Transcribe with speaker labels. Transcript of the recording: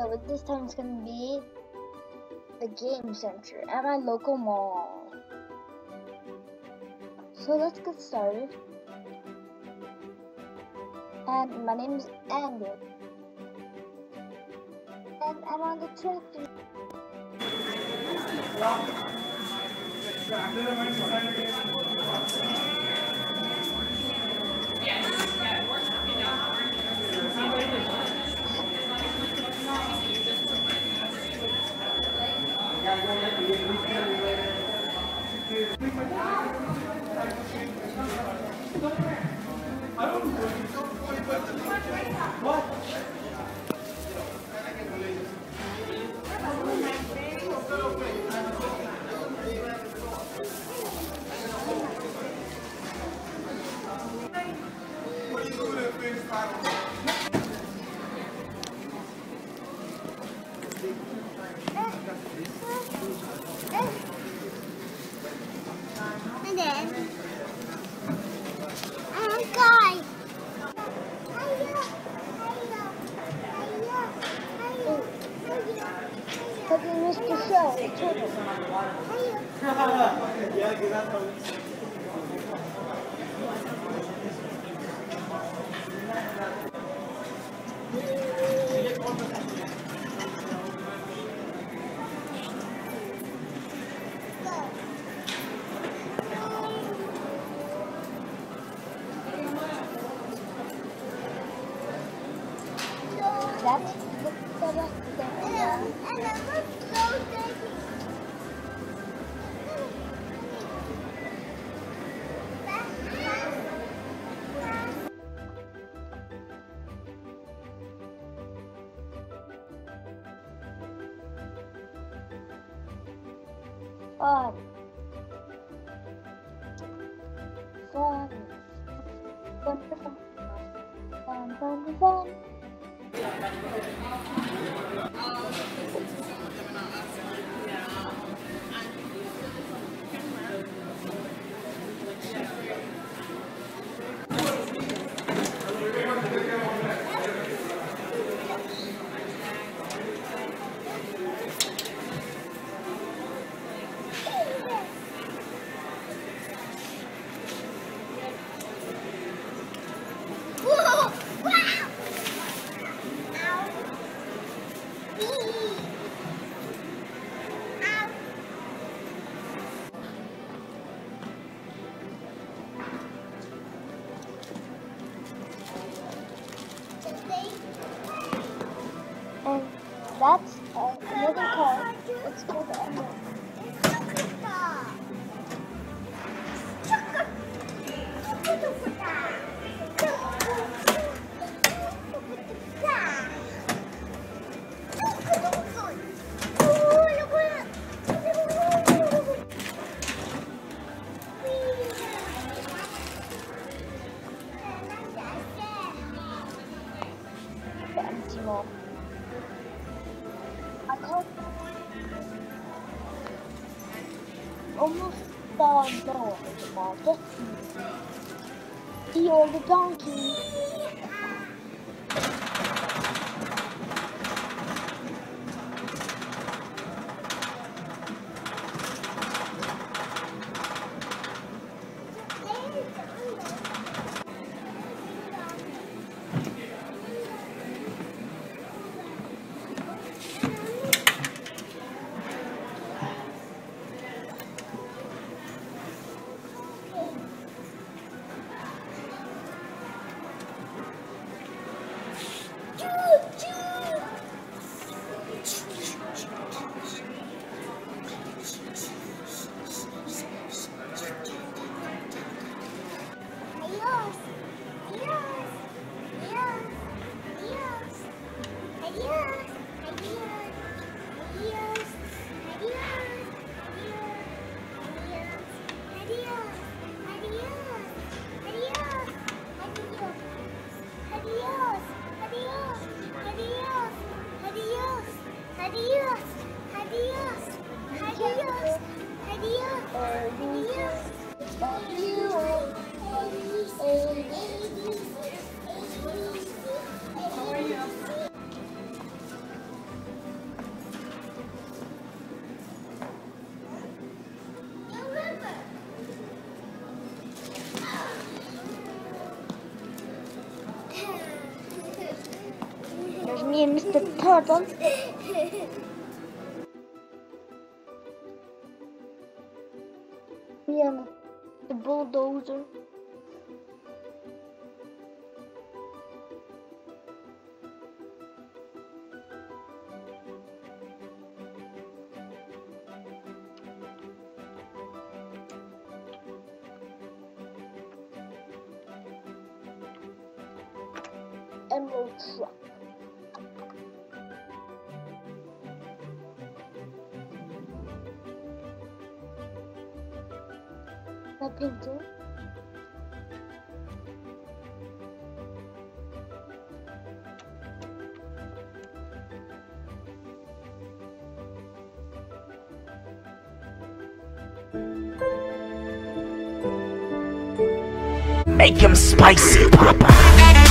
Speaker 1: video, but this time it's gonna be the game center at my local mall. So let's get started. And my name is Andin. And I'm on the tractor.
Speaker 2: And
Speaker 1: Mr. Show. on sun sun sun sun sun almost fall down in the mall. Just Eeyore the Adios. Adios. Adios. Adios. How are you? There's me and Mr. Turtle. Yeah, the bulldozer. Emerald truck. My painting.
Speaker 3: Make him spicy, Papa.